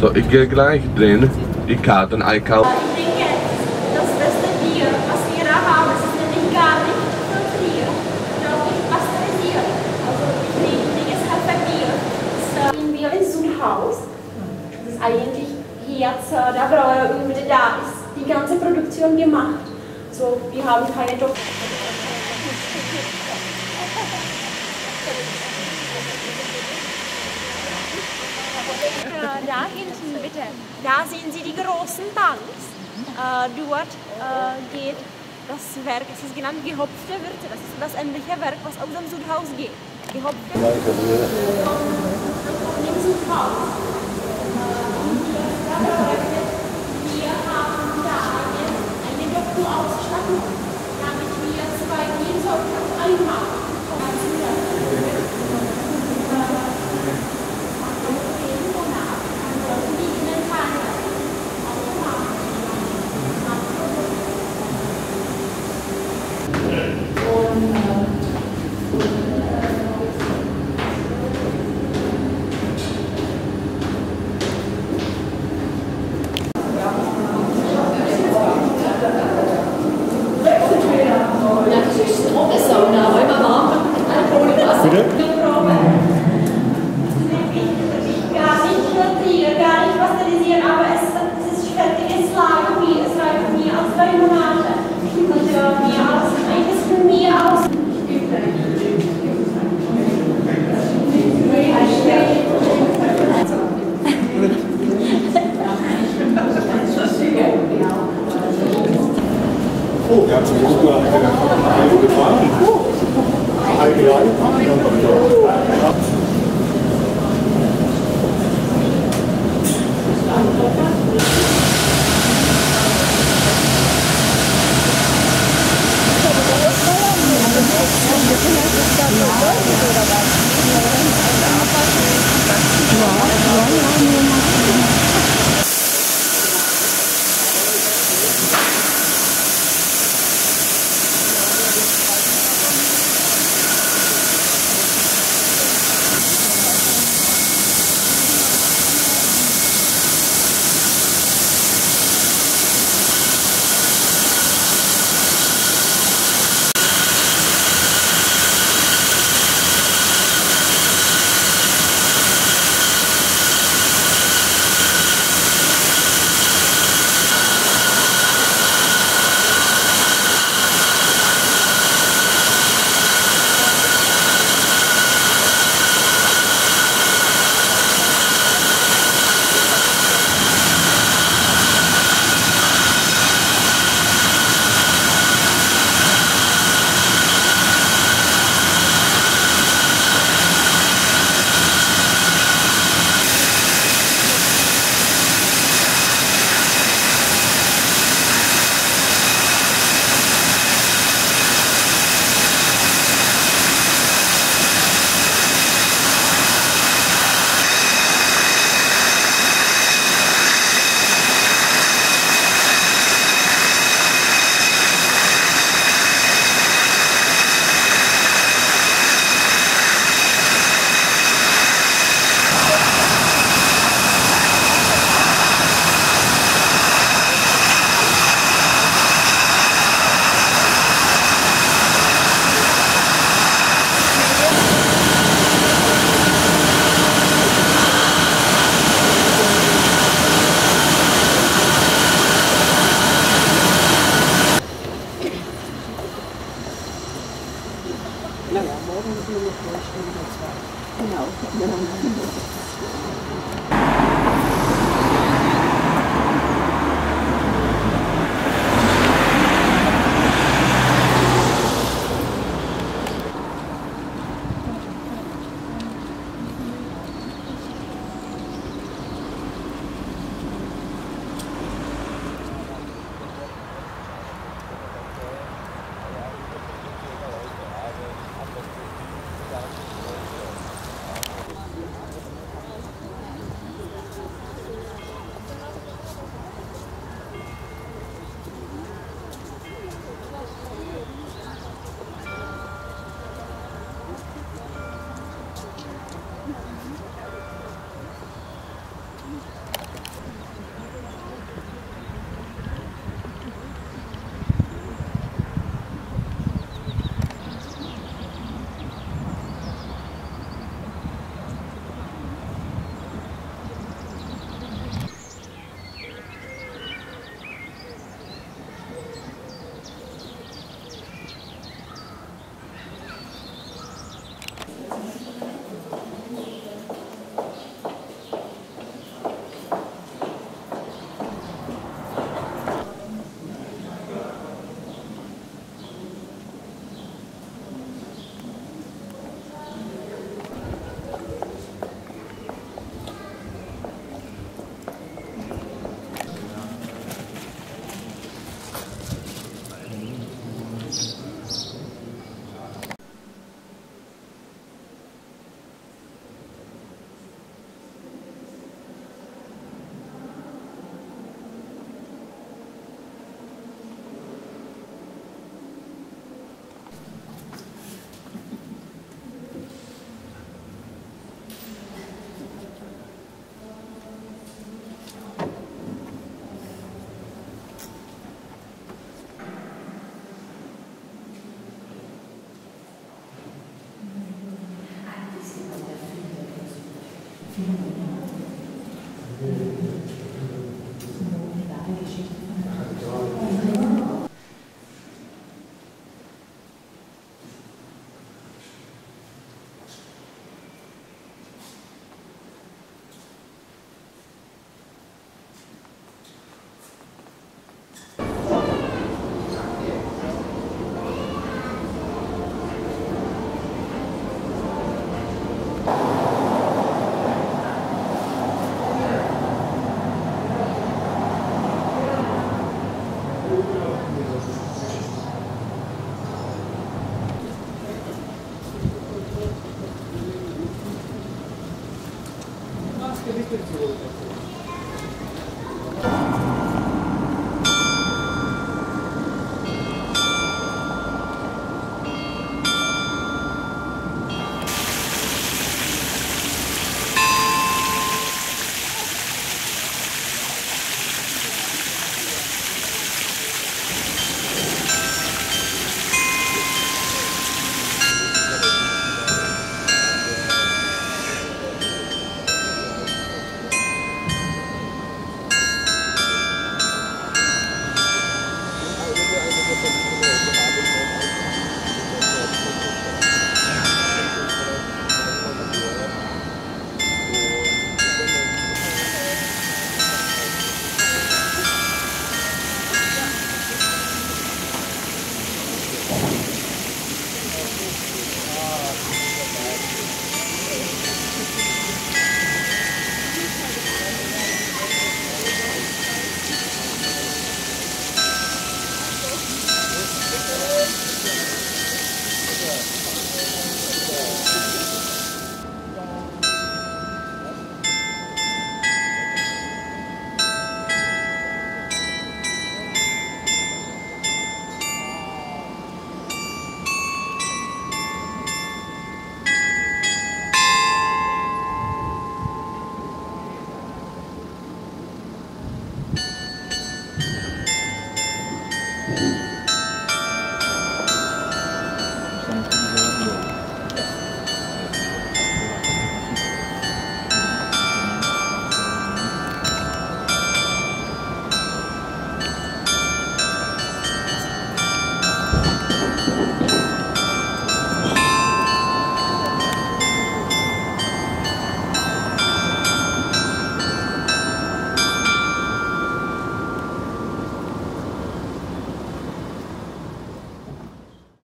So, ich gehe gleich drin, die Karten einkaufen. Das beste Bier, was wir da haben, ist nämlich gar nicht filtriert auch nicht pasteurisiert. Also ich denke, es hat ein Bier. Das äh, wir ins Sudhaus. Das ist eigentlich äh, der Brauer irgendwie da ist die ganze Produktion gemacht. So, wir haben keine Doktor. Äh, da hinten bitte, da sehen Sie die großen Tanks. Äh, dort äh, geht das Werk, es ist genannt gehopfte Wirte, das ist das ähnliche Werk, was aus dem Sudhaus geht. Gehopfte Wirte. Just walk us over. I'm a mom. I don't know. Mm-hmm.